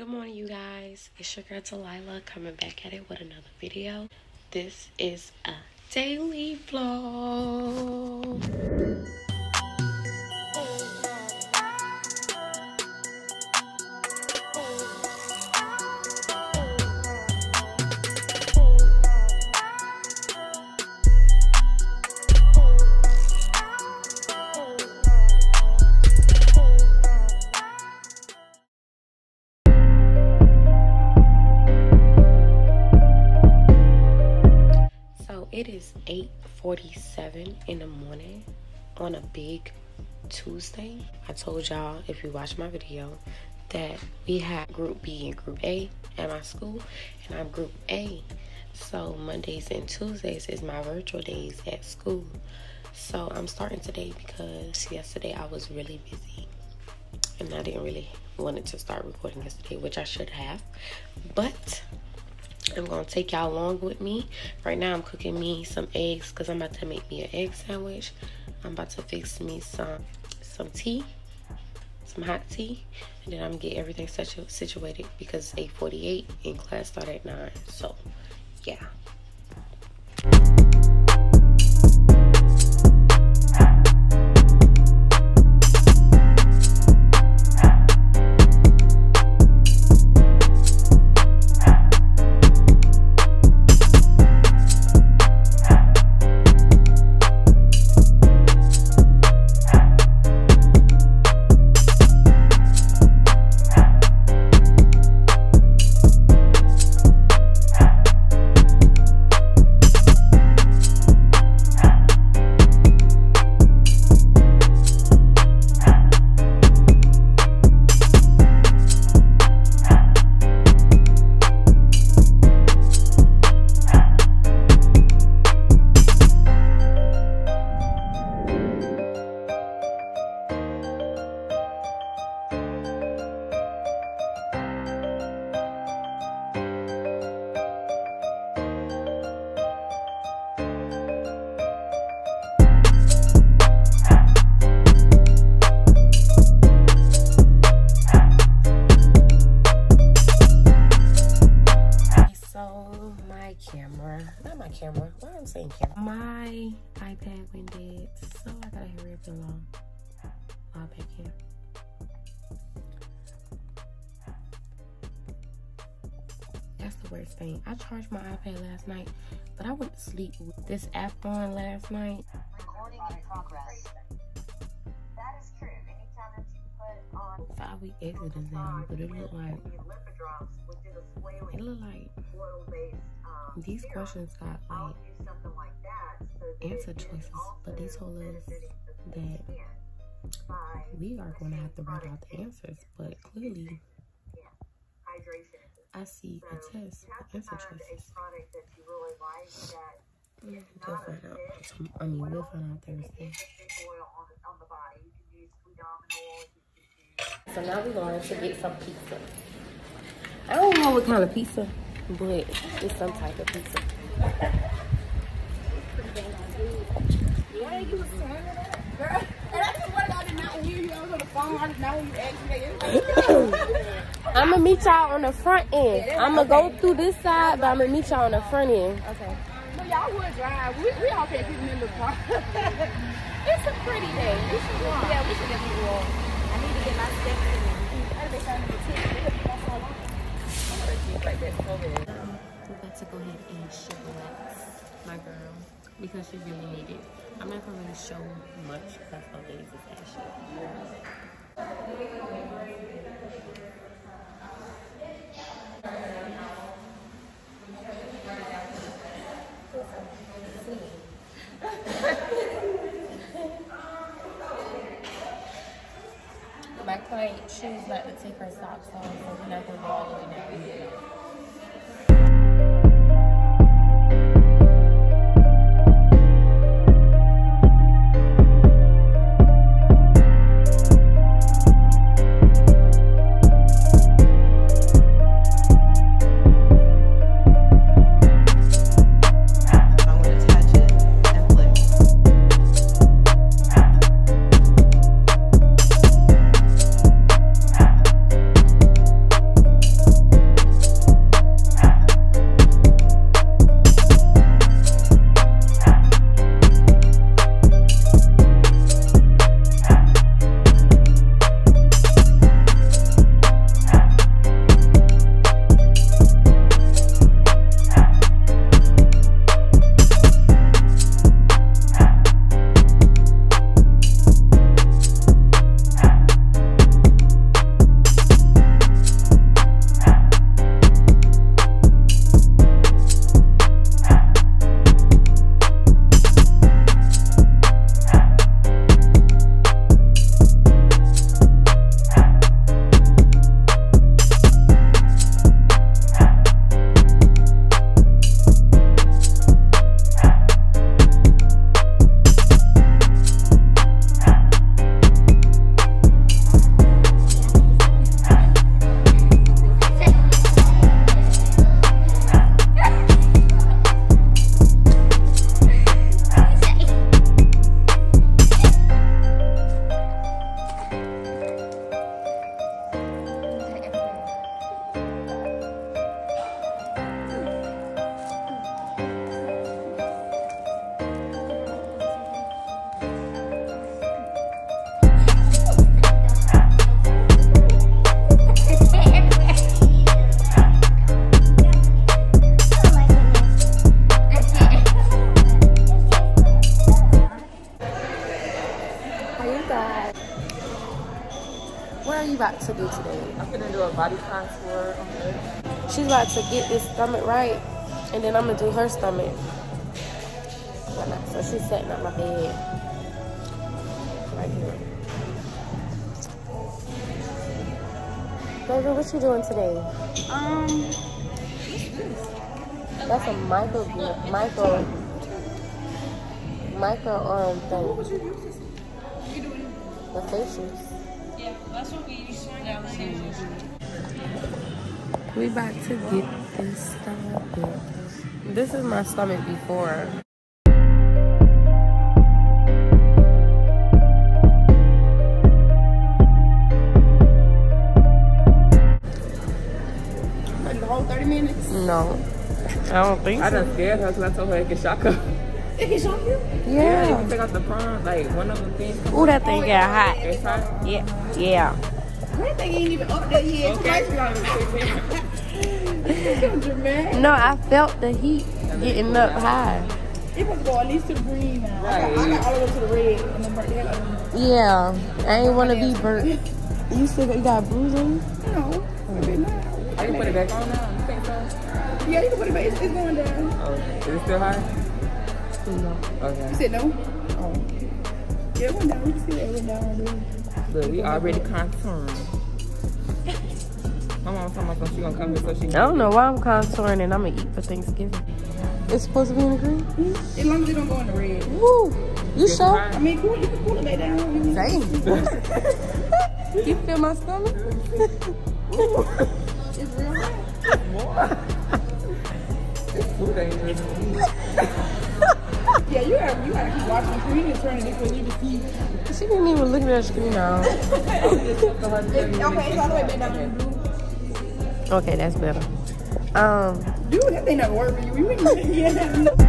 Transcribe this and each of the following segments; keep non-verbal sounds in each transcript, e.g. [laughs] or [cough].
Good morning, you guys. It's your girl Delilah coming back at it with another video. This is a daily vlog. In the morning on a big Tuesday. I told y'all if you watch my video that we had group B and group A at my school and I'm group A. So Mondays and Tuesdays is my virtual days at school. So I'm starting today because yesterday I was really busy and I didn't really wanted to start recording yesterday, which I should have. But I'm gonna take y'all along with me. Right now, I'm cooking me some eggs because I'm about to make me an egg sandwich. I'm about to fix me some some tea, some hot tea, and then I'm gonna get everything situ- situated because it's 8:48 and class start at nine. So, yeah. Saying camera? My iPad went dead, so I gotta hurry up and long. iPad cam. That's the worst thing. I charged my iPad last night, but I went to sleep with this app on last night. Recording in progress. That is true. Anytime that you put on Five week exit is down, but it looked like the lipidrops, which is a it looked like oil-based these questions got like answer choices, but they told us that we are going to have to write out the answers, but clearly. I see a test, have answer choices. We'll find out. I mean, we'll find out Thursday. So now we're going to get some pizza. I don't know what kind of pizza, but it's some type of pizza. Yeah, you was saying that. Girl, and I swear to God, I did not hear you. I was on the phone. I did not hear you ask me that. I'm gonna meet y'all on the front end. I'm gonna go through this side, but I'm gonna meet y'all on the front end. Okay. So y'all would drive. We, we all can't them in the car. [laughs] it's a pretty day. We should walk. Yeah, we should definitely walk. I need to get my steps in. To I'm gonna keep like that so bad. We're about to go ahead and my girl because she really needed it. I'm not gonna really show much because my days is actually. [laughs] My client not to take her socks off, so we're not gonna the. Word, okay. She's about to get this stomach right, and then I'm gonna do her stomach. Why not? So she's setting up my bed right here. Baby, what you doing today? Um, That's a micro, micro, micro um thing. The facials. Yeah, that's what we used to yeah, We about to get this stomach. This is my stomach before. Like the whole 30 minutes. No, I don't think I so. done scared her because I told her it could shock her. It can shock you? Yeah, you Yeah. can take out the prawn, like one of the things. Ooh, that thing got oh, hot. It's hot. Yeah, yeah. That thing ain't even up there yet. Okay, we gotta fix it. Dramatic. No, I felt the heat getting up high. It was go at least to the green now. I, got, I Right. got all the way to the red and then burnt the hell out of me. Yeah, I ain't want to be burnt. [laughs] You still got, you got bruising? No, a not. I can put it back on now. You think so? Yeah, you can put it back. It's, it's going down. Oh, is it still high? No. Okay. You said no? Oh. Yeah, it went down. We can see that it went Look, we already contouring. My mom told me she gonna come here so she I don't know why I'm contouring and I'm gonna eat for Thanksgiving. It's supposed to be in the green? As long as it don't go in the red. Woo! You It's sure? I mean, cool. You can pull it back down. Dang. [laughs] you feel my stomach? It's real hot. Food ain't really [laughs] Yeah, you gotta, you gotta keep watching the screen and turning it for you to see. She didn't even look at that screen now. [laughs] Okay, it's all the way back down. Okay, that's better. Um, Dude, that thing not work for you. You wouldn't yeah.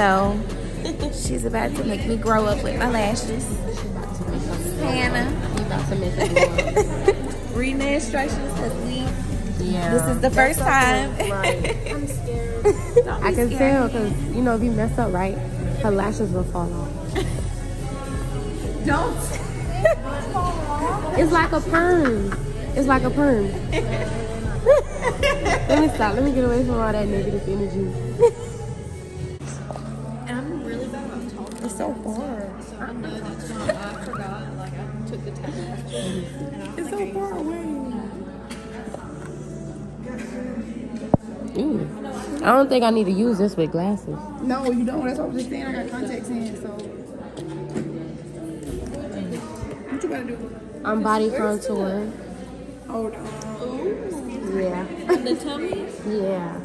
So she's about to make me grow up with my lashes. Hannah, You about to make it [laughs] reading the instructions because we Yeah. this is the first time. Right. I'm scared. [laughs] I can tell because, you know, if you mess up right, her lashes will fall off. [laughs] Don't. It's like a perm. It's like a perm. Let me stop. Let me get away from all that negative energy. So far. I know that's why I forgot. Like I took the time. It's so far away. Ooh. I don't think I need to use this with glasses. No, you don't. That's what I'm just saying. I got contacts in, so. What you gotta do? I'm body contour. Hold on. Yeah. The tummy. Yeah.